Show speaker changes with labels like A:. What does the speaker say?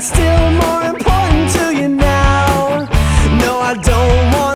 A: still